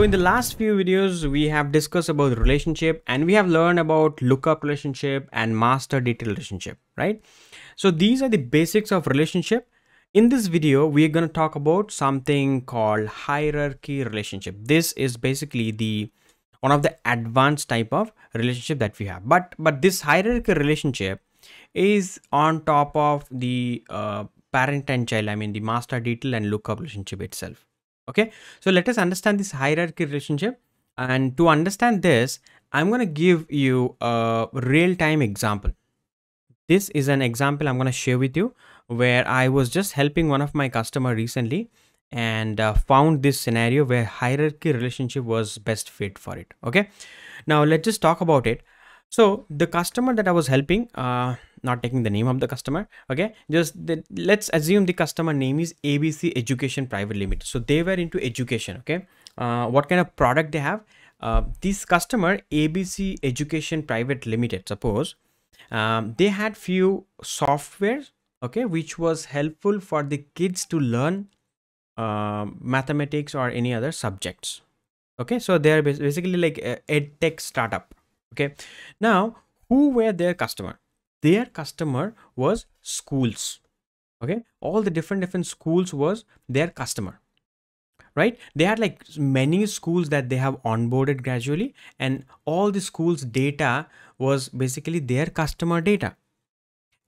So in the last few videos, we have discussed about relationship and we have learned about lookup relationship and master detail relationship, right? So these are the basics of relationship. In this video, we are going to talk about something called hierarchy relationship. This is basically the one of the advanced type of relationship that we have. But but this hierarchy relationship is on top of the uh, parent and child. I mean the master detail and lookup relationship itself okay? So let us understand this hierarchy relationship. And to understand this i'm going to give you a real-time example. This is an example i'm going to share with you where i was just helping one of my customer recently and uh, found this scenario where hierarchy relationship was best fit for it. Okay? Now let's just talk about it so the customer that i was helping uh, not taking the name of the customer okay just the, let's assume the customer name is abc education private limited. So they were into education okay? Uh, what kind of product they have? Uh, this customer abc education private limited suppose um, they had few software okay which was helpful for the kids to learn uh, mathematics or any other subjects okay? So they're basically like a ed tech startup okay. Now who were their customer? Their customer was schools. Okay. All the different different schools was their customer. Right? They had like many schools that they have onboarded gradually and all the schools data was basically their customer data.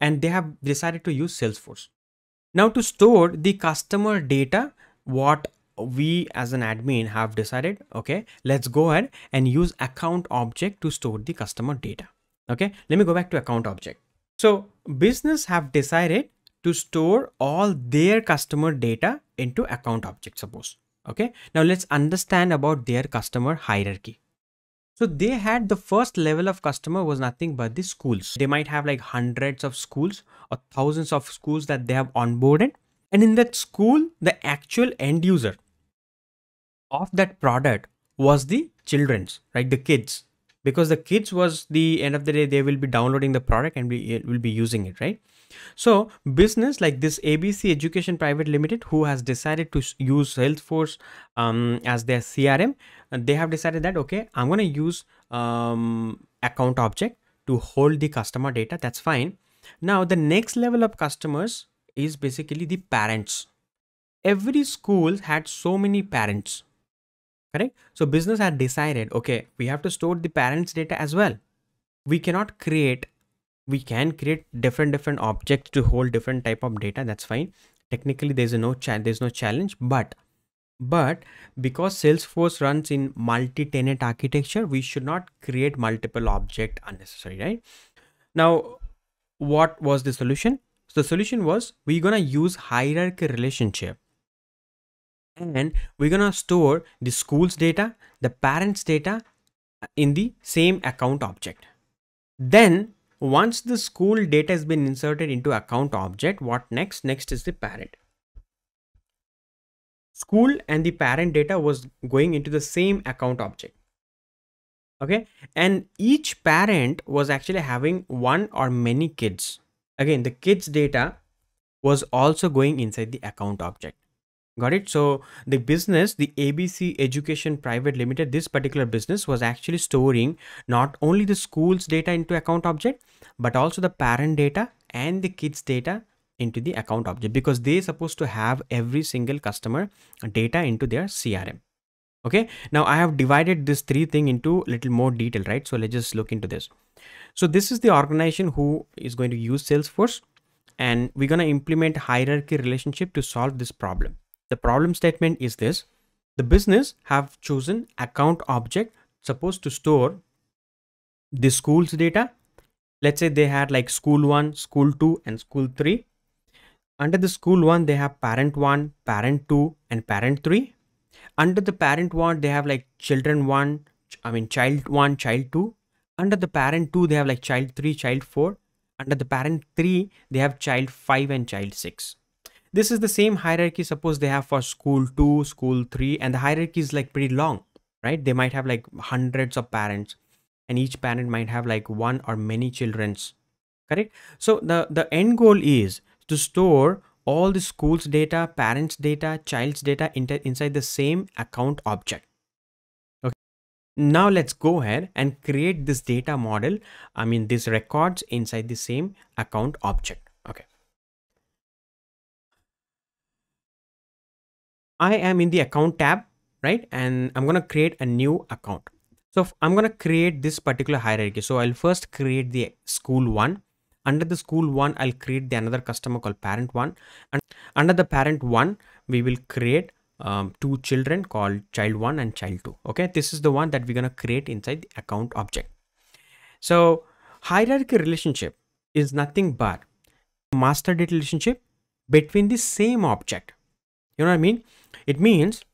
And they have decided to use salesforce. Now to store the customer data what we as an admin have decided okay let's go ahead and use account object to store the customer data. Okay let me go back to account object. So business have decided to store all their customer data into account object suppose. Okay now let's understand about their customer hierarchy. So they had the first level of customer was nothing but the schools. They might have like hundreds of schools or thousands of schools that they have onboarded. And in that school the actual end user of that product was the children's right? The kids. Because the kids was the end of the day they will be downloading the product and we will be using it right? So business like this abc education private limited who has decided to use salesforce um, as their crm they have decided that okay i'm going to use um, account object to hold the customer data. That's fine. Now the next level of customers is basically the parents. Every school had so many parents correct? So business had decided okay we have to store the parents data as well. We cannot create we can create different different objects to hold different type of data that's fine. Technically there's no there's no challenge but but because salesforce runs in multi-tenant architecture we should not create multiple object unnecessary right? Now what was the solution? So the solution was we're gonna use hierarchy relationship and we're gonna store the school's data the parents data in the same account object. Then once the school data has been inserted into account object what next? Next is the parent. School and the parent data was going into the same account object. Okay? And each parent was actually having one or many kids. Again the kids data was also going inside the account object got it? So the business the abc education private limited this particular business was actually storing not only the school's data into account object but also the parent data and the kids data into the account object because they're supposed to have every single customer data into their crm okay? Now i have divided this three thing into little more detail right? So let's just look into this. So this is the organization who is going to use salesforce and we're going to implement hierarchy relationship to solve this problem the problem statement is this. The business have chosen account object supposed to store the school's data. Let's say they had like school 1, school 2 and school 3. Under the school 1, they have parent 1, parent 2 and parent 3. Under the parent 1, they have like children 1, I mean child 1, child 2. Under the parent 2, they have like child 3, child 4. Under the parent 3, they have child 5 and child 6 this is the same hierarchy suppose they have for school 2 school 3 and the hierarchy is like pretty long right? They might have like hundreds of parents and each parent might have like one or many children's correct? So the the end goal is to store all the school's data parents data child's data inside the same account object Okay. now let's go ahead and create this data model i mean these records inside the same account object okay i am in the account tab right? And i'm going to create a new account. So i'm going to create this particular hierarchy. So i'll first create the school one. Under the school one i'll create the another customer called parent one. And under the parent one we will create um, two children called child 1 and child 2 okay? This is the one that we're going to create inside the account object. So hierarchy relationship is nothing but master data relationship between the same object. You know what i mean it means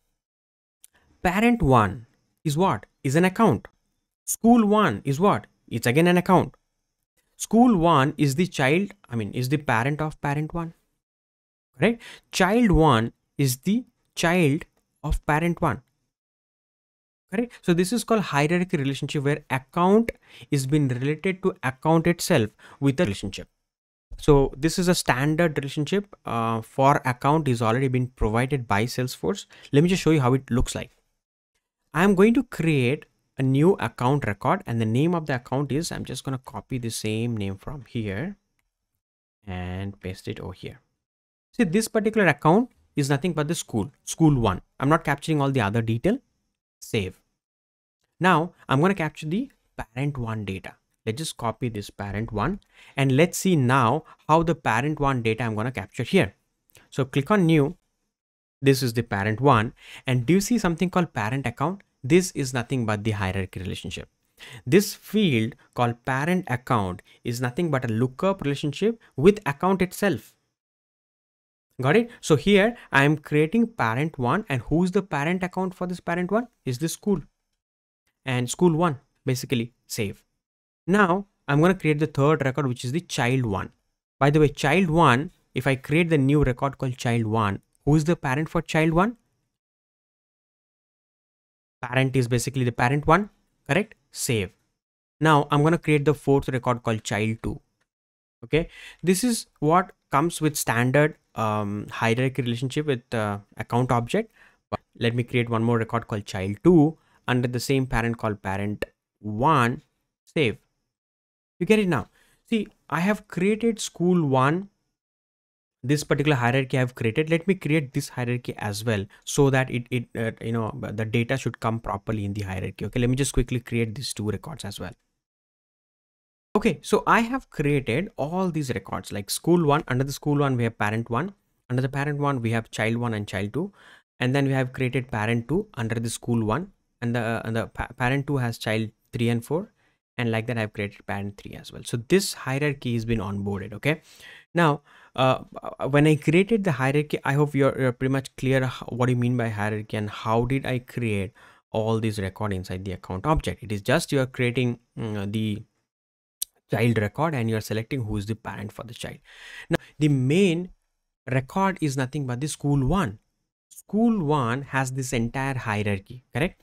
parent 1 is what? Is an account. School 1 is what? It's again an account. School 1 is the child i mean is the parent of parent 1 right? Child 1 is the child of parent one. Correct? So this is called hierarchy relationship where account is been related to account itself with a relationship so this is a standard relationship uh, for account is already been provided by salesforce let me just show you how it looks like i'm going to create a new account record and the name of the account is i'm just going to copy the same name from here and paste it over here see this particular account is nothing but the school, school one. I'm not capturing all the other detail. Save. Now I'm going to capture the parent one data. Let's just copy this parent one and let's see now how the parent one data I'm going to capture here. So click on new. This is the parent one. And do you see something called parent account? This is nothing but the hierarchy relationship. This field called parent account is nothing but a lookup relationship with account itself got it so here i am creating parent one and who's the parent account for this parent one is this school and school one basically save now i'm going to create the third record which is the child one. By the way child one if i create the new record called child one who is the parent for child one? Parent is basically the parent one correct? Save. Now i'm going to create the fourth record called child 2 okay? This is what comes with standard um, hierarchy relationship with uh, account object. But let me create one more record called child2 under the same parent called parent1 save you get it now. See i have created school one. This particular hierarchy i've created. Let me create this hierarchy as well so that it, it uh, you know the data should come properly in the hierarchy. Okay let me just quickly create these two records as well. Okay, so I have created all these records like school one, under the school one, we have parent one, under the parent one, we have child one and child two, and then we have created parent two under the school one, and the, uh, the pa parent two has child three and four, and like that I've created parent three as well. So this hierarchy has been onboarded. Okay, now uh, when I created the hierarchy, I hope you're, you're pretty much clear what you mean by hierarchy and how did I create all these record inside the account object. It is just you are creating mm, the child record and you're selecting who is the parent for the child. Now, the main record is nothing but the school one. School one has this entire hierarchy, correct?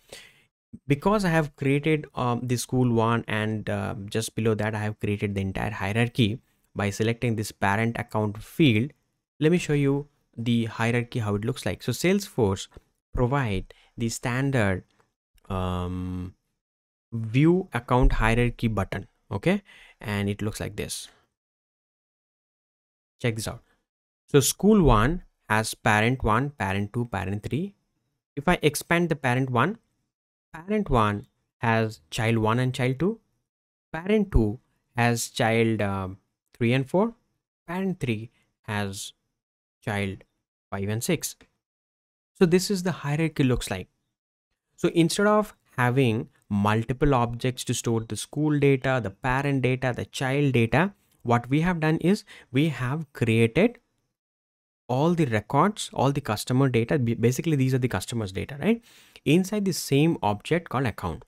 Because I have created um, the school one and uh, just below that I have created the entire hierarchy by selecting this parent account field. Let me show you the hierarchy how it looks like. So Salesforce provide the standard um, view account hierarchy button okay and it looks like this check this out so school one has parent one parent two parent three if i expand the parent one parent one has child one and child two. Parent two has child um, three and four. Parent three has child five and six. So this is the hierarchy looks like. So instead of having multiple objects to store the school data, the parent data, the child data, what we have done is we have created all the records, all the customer data. Basically, these are the customers data, right? Inside the same object called account.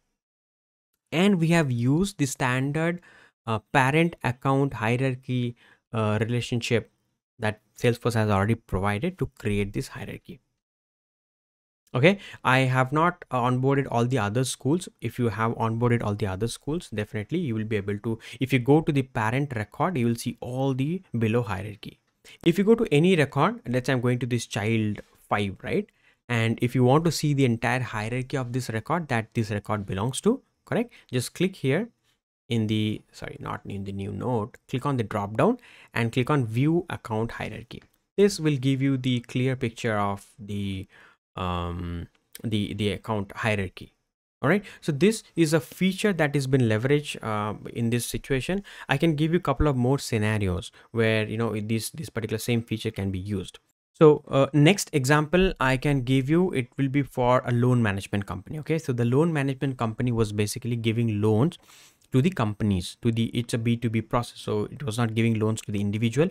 And we have used the standard uh, parent account hierarchy uh, relationship that Salesforce has already provided to create this hierarchy okay i have not onboarded all the other schools if you have onboarded all the other schools definitely you will be able to if you go to the parent record you will see all the below hierarchy if you go to any record let's say i'm going to this child 5 right? And if you want to see the entire hierarchy of this record that this record belongs to correct? Just click here in the sorry not in the new node click on the drop down and click on view account hierarchy. This will give you the clear picture of the um the the account hierarchy all right so this is a feature that has been leveraged uh, in this situation i can give you a couple of more scenarios where you know this this particular same feature can be used so uh, next example I can give you, it will be for a loan management company. Okay. So the loan management company was basically giving loans to the companies to the, it's a B2B process. So it was not giving loans to the individual.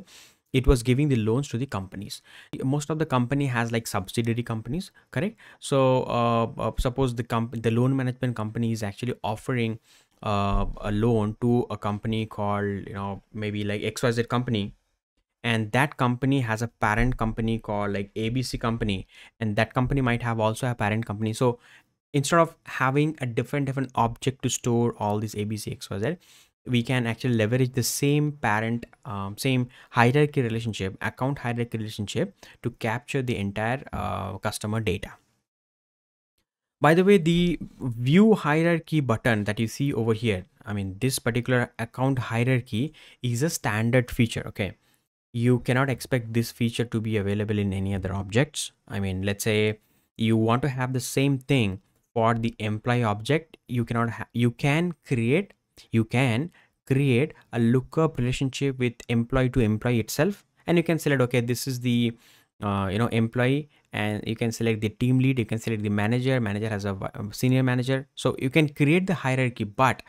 It was giving the loans to the companies. Most of the company has like subsidiary companies, correct? So uh, uh, suppose the comp the loan management company is actually offering uh, a loan to a company called, you know, maybe like XYZ company and that company has a parent company called like abc company and that company might have also a parent company so instead of having a different different object to store all these abc xyz we can actually leverage the same parent um, same hierarchy relationship account hierarchy relationship to capture the entire uh, customer data by the way the view hierarchy button that you see over here i mean this particular account hierarchy is a standard feature okay you cannot expect this feature to be available in any other objects. I mean, let's say you want to have the same thing for the employee object. You cannot, you can create, you can create a lookup relationship with employee to employee itself. And you can select, okay, this is the, uh, you know, employee and you can select the team lead. You can select the manager, manager has a, senior manager. So you can create the hierarchy, but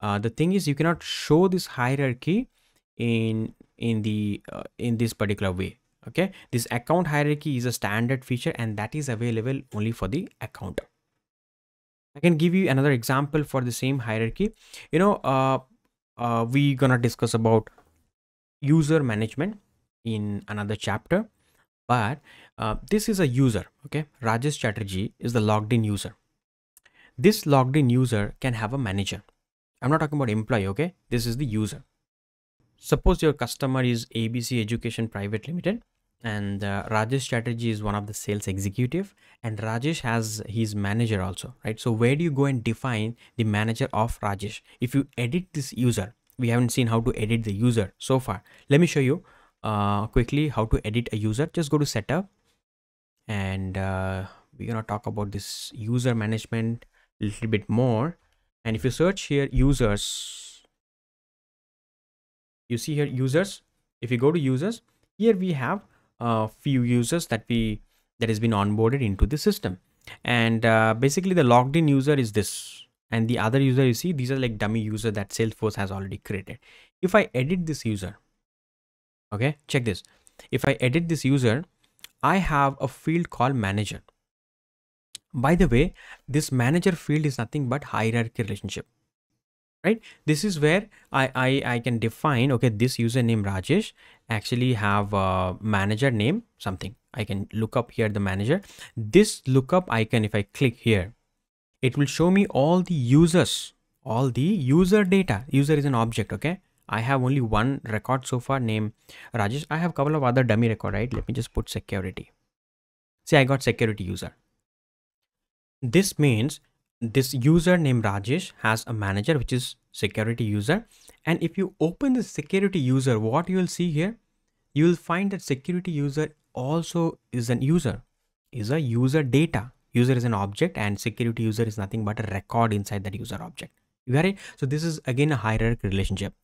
uh, the thing is you cannot show this hierarchy in in the uh, in this particular way okay this account hierarchy is a standard feature and that is available only for the account i can give you another example for the same hierarchy. You know uh, uh we gonna discuss about user management in another chapter but uh, this is a user okay? Rajesh chatterjee is the logged in user. This logged in user can have a manager. I'm not talking about employee okay? This is the user. Suppose your customer is ABC Education Private Limited and uh, Rajesh Chatterjee is one of the sales executive and Rajesh has his manager also, right? So where do you go and define the manager of Rajesh? If you edit this user, we haven't seen how to edit the user so far. Let me show you uh, quickly how to edit a user. Just go to setup and uh, we're to talk about this user management a little bit more. And if you search here users, you see here users if you go to users here we have a few users that we that has been onboarded into the system. And uh, basically the logged in user is this. And the other user you see these are like dummy user that salesforce has already created. If i edit this user okay check this. If i edit this user i have a field called manager. By the way this manager field is nothing but hierarchy relationship right? This is where I, I i can define okay this username rajesh actually have a manager name something. I can look up here the manager. This lookup icon if i click here it will show me all the users all the user data. User is an object okay? I have only one record so far name rajesh. I have a couple of other dummy record right? Let me just put security. See i got security user. This means this user named Rajesh has a manager which is security user. And if you open the security user what you will see here you will find that security user also is an user is a user data. User is an object and security user is nothing but a record inside that user object. You got it? So this is again a hierarchy relationship.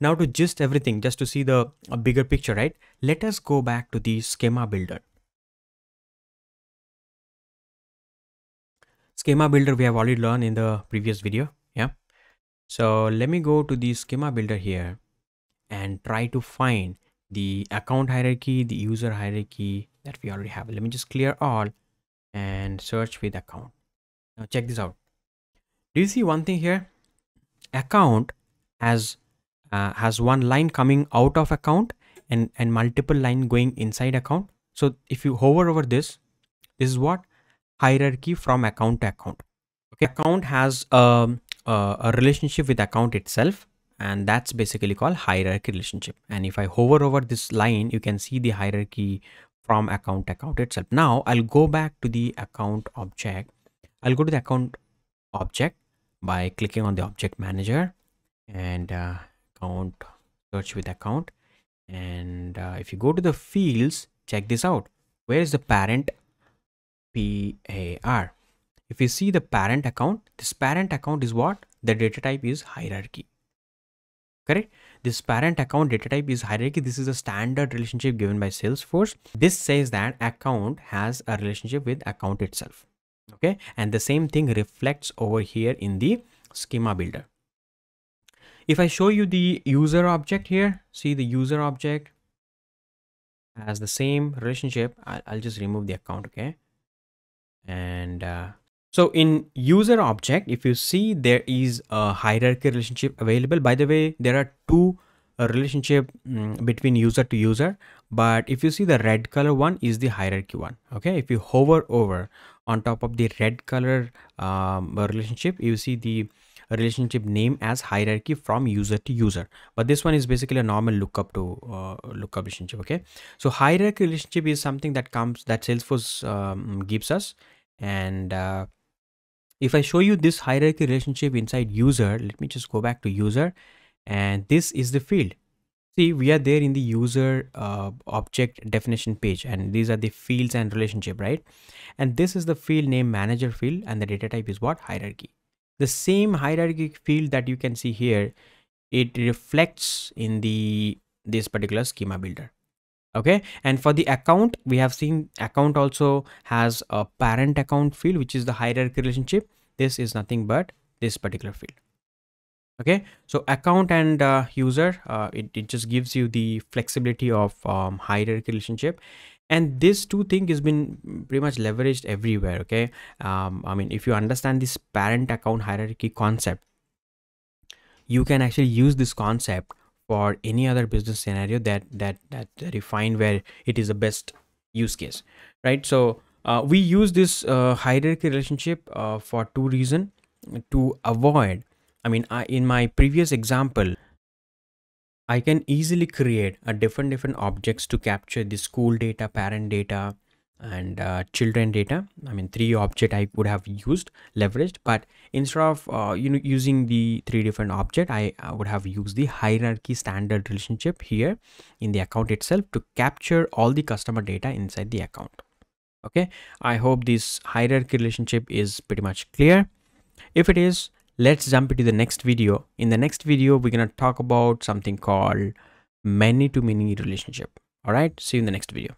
Now to just everything just to see the bigger picture right? Let us go back to the schema builder schema builder we have already learned in the previous video yeah? So let me go to the schema builder here and try to find the account hierarchy the user hierarchy that we already have. Let me just clear all and search with account. Now check this out. Do you see one thing here? Account has uh, has one line coming out of account and and multiple line going inside account. So if you hover over this this is what hierarchy from account to account. Okay, account has a, relationship with account itself and that's basically called hierarchy relationship. And if I hover over this line, you can see the hierarchy from account to account itself now i'll go back to the account object i'll go to the account object by clicking on the object manager and uh, account search with account and uh, if you go to the fields check this out where is the parent par if you see the parent account this parent account is what? The data type is hierarchy. Correct? This parent account data type is hierarchy. This is a standard relationship given by salesforce. This says that account has a relationship with account itself. Okay? And the same thing reflects over here in the schema builder. If i show you the user object here see the user object has the same relationship. I'll, I'll just remove the account okay and uh, so in user object, if you see there is a hierarchy relationship available. By the way, there are two uh, relationship um, between user to user. But if you see the red color one is the hierarchy one. Okay. If you hover over on top of the red color um, relationship, you see the relationship name as hierarchy from user to user but this one is basically a normal lookup to uh, lookup relationship okay so hierarchy relationship is something that comes that salesforce um, gives us and uh, if I show you this hierarchy relationship inside user, let me just go back to user and this is the field. See, we are there in the user uh, object definition page and these are the fields and relationship, right? And this is the field name manager field and the data type is what? Hierarchy. The same hierarchy field that you can see here, it reflects in the this particular schema builder okay? And for the account we have seen account also has a parent account field which is the hierarchy relationship. This is nothing but this particular field. Okay? So account and uh, user uh, it, it just gives you the flexibility of um, hierarchy relationship. And this two thing has been pretty much leveraged everywhere okay? Um, i mean if you understand this parent account hierarchy concept you can actually use this concept for any other business scenario that that that, that you find where it is the best use case right? So uh, we use this uh, hierarchy relationship uh, for two reason. To avoid i mean I, in my previous example i can easily create a different different objects to capture the school data parent data and uh, children data. I mean three object i would have used leveraged but instead of uh, you know using the three different object I, I, would have used the hierarchy standard relationship here in the account itself to capture all the customer data inside the account. Okay? I hope this hierarchy relationship is pretty much clear. If it is let's jump into the next video. In the next video we're to talk about something called many to many relationship. All right see you in the next video